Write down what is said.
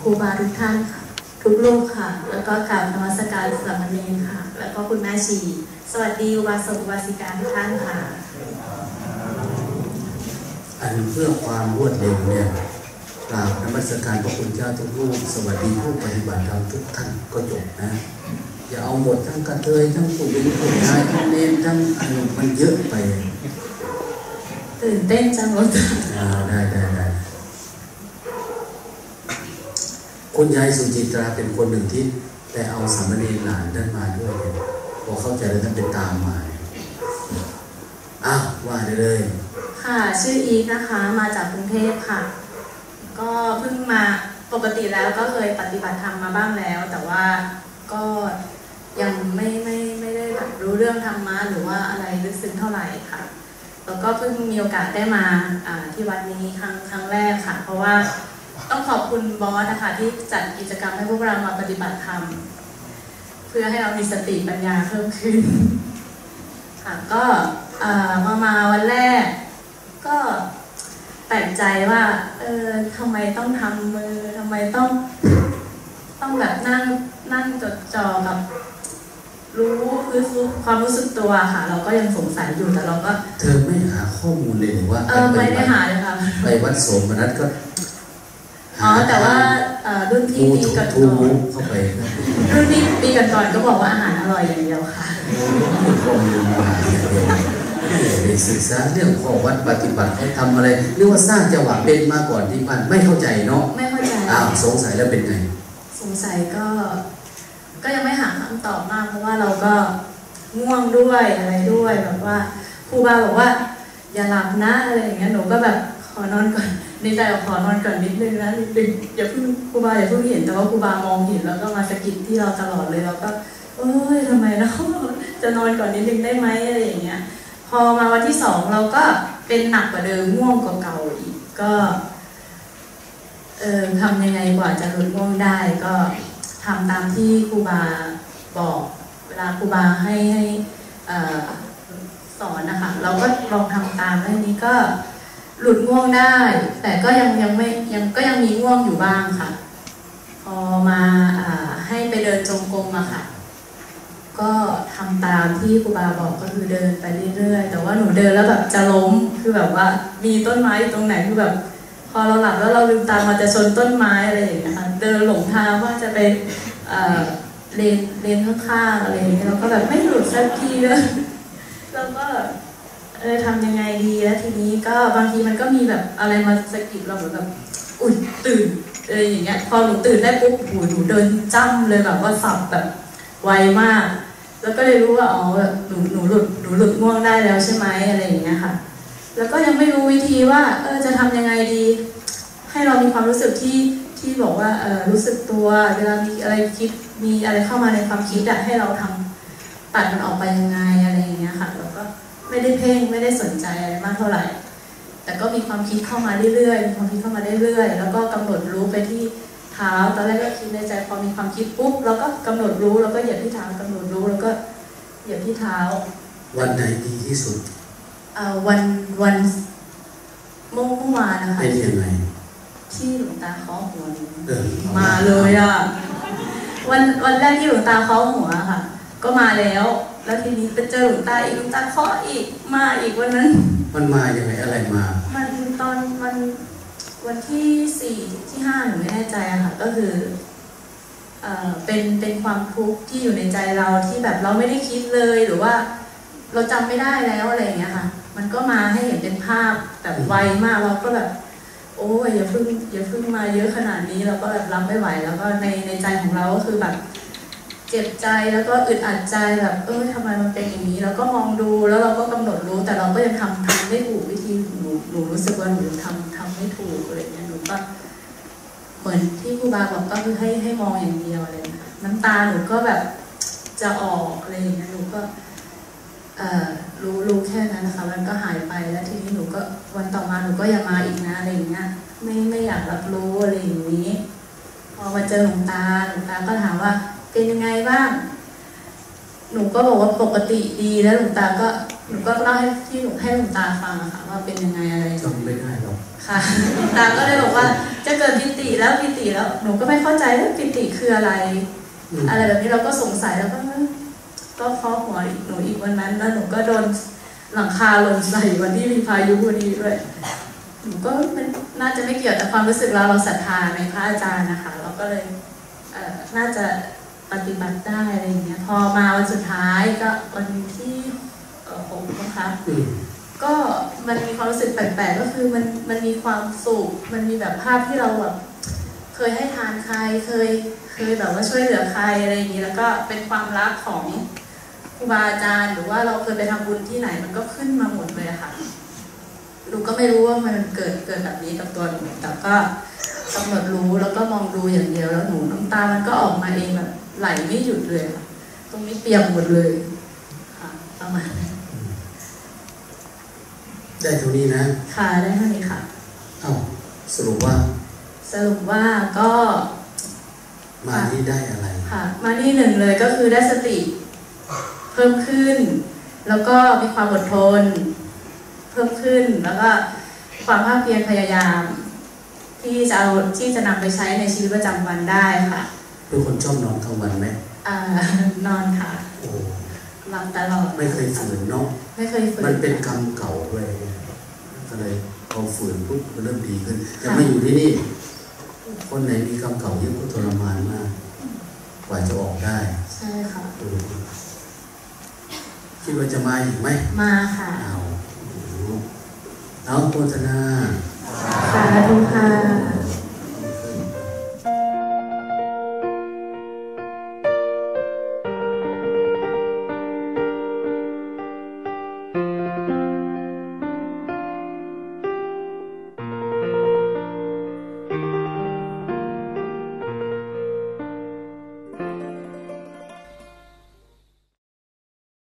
มัสการครูบาทุกท่านค่ะ ทุกลูกค่ะ แล้วก็กราบนมัสการสามเณรค่ะ แล้วก็คุณแม่ชี สวัสดีอุบาสกอุบาสิกาทุกท่านค่ะ อันเพื่อความรวดเร็วเนี่ยกราบนมัสการพระคุณเจ้าทุกรูปสวัสดีผู้ปฏิบัติธรรมทุกท่านก็จบนะอย่าเอาหมดทั้งกระเทยทั้งผู้หญิงผู้ชายทั้งเนรทั้งอันมันเยอะไป ตื่นเต้นจังเลยอ่าได้ได้ได้ คุณยายสุจิตราเป็นคนหนึ่งที่แต่เอาสามเณรหลานท่านมาด้วยพอเข้าใจแล้วท่านเป็นตามมาอ้าวว่าได้เลย ค่ะ ชื่ออีฟนะคะ มาจากกรุงเทพค่ะ ก็เพิ่งมาปกติแล้วก็เคยปฏิบัติธรรมมาบ้างแล้ว แต่ว่าก็ยังไม่ไม่ไม่ได้แบบรู้เรื่องธรรมะหรือว่าอะไรลึกซึ้งเท่าไหร่ค่ะ แล้วก็เพิ่งมีโอกาสได้มาที่วัดนี้ครั้งครั้งแรกค่ะ เพราะว่า ขอบคุณบอสนะคะที่จัดกิจกรรมให้พวกเรามาปฏิบัติธรรม เพื่อให้เรามีสติปัญญาเพิ่มขึ้น ค่ะก็เอ่อมามาวันแรก ก็แปลกใจว่าเออทำไมต้องทำมือทำไมต้อง ต้องแบบนั่งนั่งจดจ่อกับรู้คือรู้ความรู้สึกตัวค่ะ เราก็ยังสงสัยอยู่แต่เราก็ เธอไม่หาข้อมูลเลยหรือว่าเออไม่ได้หาเลยค่ะไปวัดโสมนัสก็ อ๋อแต่ว่าเอ่อรุ่นพี่ทูปีทูก่อนทูเข้าไปนะๆรุ่นพี่ปีก่อนๆก็บอกว่าอาหารอร่อยอย่างเดียวค่ะมีข้อมูลมาอย่างเดียวไม่ได้ศึกษาเรื่องข้อวัดปฏิบัติเขาทำอะไรหรือว่าสร้างจังหวะเป็นมาก่อนที่มันไม่เข้าใจเนาะไม่เข้าใจอ้าวสงสัยแล้วเป็นไง สงสัยก็ ก็ยังไม่หาคำตอบมาก เพราะว่าเราก็ง่วงด้วยอะไรด้วยแบบว่าครูบาบอกว่า อย่าหลับนะอะไรอย่างเงี้ยหนูก็แบบขอนอนก่อน ในใจบอกขอนอนก่อนนิดนึงนะนิดนึงอย่าเพิ่งครูบาอย่าเพิ่งเห็นแต่ว่าครูบามองเห็นแล้วก็มาสะกิดที่เราตลอดเลยเราก็ เอ้ยทำไมเราจะนอนก่อนนิดนึงได้ไหมอะไรอย่างเงี้ย พอมาวันที่สองเราก็เป็นหนักกว่าเดิมง่วงกว่าเก่าอีกก็เออทำยังไงกว่าจะหลุดง่วงได้ก็ทำตามที่ครูบาบอก เวลาครูบาให้ให้อสอนนะคะเราก็ลองทำตามแล้วนี้ก็ หลุดง่วงได้ แต่ก็ยังยังไม่ยังก็ยังมีง่วงอยู่บ้างค่ะ พอมาอให้ไปเดินจงกรมอะค่ะ ก็ทำตามที่ครูบาบอกก็คือเดินไปเรื่อยๆ แต่ว่าหนูเดินแล้วแบบจะล้มคือแบบว่า มีต้นไม้อยู่ตรงไหนคือแบบ พอเราหลับแล้วเราลืมตามาจะชนต้นไม้อะไรอย่างเงี้ยค่ะเดินหลงทางว่าจะไปเอ่อเลนเลนข้างๆอะไรอย่างเงี้ยเราก็แบบไม่หลุดสักทีเลยเราก็ เออทำยังไงดีแล้วทีนี้ก็บางทีมันก็มีแบบอะไรมาสะกิดเราเหมือนแบบอุ่นตื่นอะไรอย่างเงี้ยพอหนูตื่นได้ปุ๊บโหหนูเดินจ้ำเลยแบบว่าสับแบบไวมาก แล้วก็เลยรู้ว่าอ๋อแบบหนูหนูหลุดหนูหลุดง่วงได้แล้วใช่ไหมอะไรอย่างเงี้ยค่ะ แล้วก็ยังไม่รู้วิธีว่าเออจะทำยังไงดี ให้เรามีความรู้สึกที่ที่บอกว่าเออรู้สึกตัวเวลามีอะไรคิดมีอะไรเข้ามาในความคิดอะให้เราทำตัดมันออกไปยังไงอะไรอย่างเงี้ยค่ะแล้วก็ไม่ได้เพ่ง ไม่ได้สนใจอะไรมากเท่าไหร่ แต่ก็มีความคิดเข้ามาเรื่อยๆมีความคิดเข้ามาเรื่อยๆ แล้วก็กำหนดรู้ไปที่เท้า ตอนแรกก็คิดในใจพอมีความคิดปุ๊บเราก็กำหนดรู้แล้วก็เหยียบที่เท้ากำหนดรู้แล้วก็เหยียบที่เท้า วันไหนดีที่สุดเอ่อวันวันเมื่อเมื่อวานนะคะเป็นยังไงที่หลวงตาเคาะหัวหนูเออมาเลยอะวันวันแรกที่หลวงตาเคาะหัวค่ะ ก็มาแล้ว แล้วทีนี้ไปเจอหลวงตาอีกหลวงตาเคาะอีกมาอีกวันนั้น มันมายังไงอะไรมา มันตอนวันวันที่สี่ที่ห้าหนูไม่แน่ใจอะค่ะก็คือเอ่อเป็นเป็นความทุกข์ที่อยู่ในใจเราที่แบบเราไม่ได้คิดเลยหรือว่า เราจำไม่ได้แล้วอะไรอย่างเงี้ยค่ะ มันก็มาให้เห็นเป็นภาพแบบไวมากเราก็แบบ โอ้ยอย่าเพิ่งอย่าเพิ่งมาเยอะขนาดนี้เราก็แบบรับไม่ไหว แล้วก็ในในใจของเราก็คือแบบ เจ็บใจแล้วก็อึดอัดใจแบบเออทำไมมันเป็นอย่างนี้ แล้วก็มองดูแล้วเราก็กำหนดรู้ แต่เราก็ยังทำทำไม่ถูกวิธีหนูหนูรู้สึกว่าหนูทำทำไม่ถูกอะไรเงี้ยหนูก็เหมือนที่ครูบาบอกก็คือให้ให้มองอย่างเดียวเลยน้ำตาหนูก็แบบจะออกอะไรอย่างเงี้ยหนูก็รู้รู้แค่นั้นนะคะ มันก็หายไปแล้วทีนี้หนูก็วันต่อมาหนูก็อย่ามาอีกนะอะไรอย่างเงี้ยไม่ไม่อยากรับรู้อะไรอย่างนี้ พอมาเจอหลวงตาหลวงตาก็ถามว่า เป็นยังไงบ้าง หนูก็บอกว่าปกติดีแล้วหลวงตาก็หนูก็เล่าให้ที่หนูให้หลวงตาฟังอะค่ะว่าเป็นยังไงอะไรอย่างเงี้ยจำไม่ได้หรอกคค่ะตาก็เลยบอกว่า จะเกิดปิติแล้วปิติแล้ว หนูก็ไม่เข้าใจว่าปิติคืออะไรอืมอะไรแบบนี้เราก็สงสัยแล้วก็เอ้ยก็เคาะหัวอีกหนูอีกวันนั้น แล้วหนูก็โดนหลังคาหล่นใส่วันที่มีพายุพอดีด้วยหนูก็มันน่าจะไม่เกี่ยวแต่ความรู้สึกเราเราศรัทธาในพระอาจารย์นะคะ เราก็เลยเอ่อน่าจะ ปฏิบัติได้อะไรอย่างเงี้ยพอมาวันสุดท้ายก็วันที่เอ่อหกนะคะอืมก็มันมีความรู้สึกแปลกๆก็คือมันมันมีความสุขมันมีแบบภาพที่เราแบบเคยให้ทานใครเคยเคยแบบว่าช่วยเหลือใครอะไรอย่างนี้แล้วก็เป็นความรักของครูบาอาจารย์ หรือว่าเราเคยไปทำบุญที่ไหนมันก็ขึ้นมาหมดเลยอะค่ะหนูก็ไม่รู้ว่ามันเกิดเกิดแบบนี้กับตัวหนูแต่ก็กำหนดรู้แล้วก็มองดูอย่างเดียวแล้วหนูน้ำตามันก็ออกมาเองแบบ ไหลไม่หยุดเลยค่ะตรงนี้เปียกหมดเลยค่ะประมาณนั้นได้เท่านี้นะ ค่ะได้เท่านี้ค่ะเอ้าสรุปว่า สรุปว่าก็มาที่ได้อะไรค่ะ มาที่หนึ่งเลยก็คือได้สติ เพิ่มขึ้น แล้วก็มีความอดทน เพิ่มขึ้นแล้วก็ความภาคเพียรพยายาม ที่จะเอาที่จะนำไปใช้ในชีวิตประจำวันได้ค่ะ เป็นคนชอบนอนกลางวันไหมอ่านอนค่ะโอ้หลับตลอดไม่เคยฝืนเนาะไม่เคยฝืนมันเป็นกรรมเก่าด้วยก็เลยพอฝืนปุ๊บก็เริ่มดีขึ้นแต่มาอยู่ที่นี่ คนไหนมีกรรมเก่าเยอะก็ทรมานมาก กว่าจะออกได้ ใช่ค่ะเออคิดว่าจะมาอีกไหมมาค่ะเอาโอ้โหเอาโฆษณาสาธุค่ะ